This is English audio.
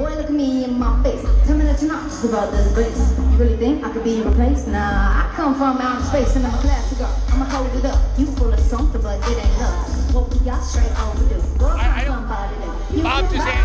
Boy, look at me in my face. Tell me that you're not just about this bass. You really think I could be replaced? Nah, I come from outer space and I'm a classic girl. I'ma hold it up. You full of something, but it ain't love. What we got straight overdue. Go I- I don't- Bob just asked-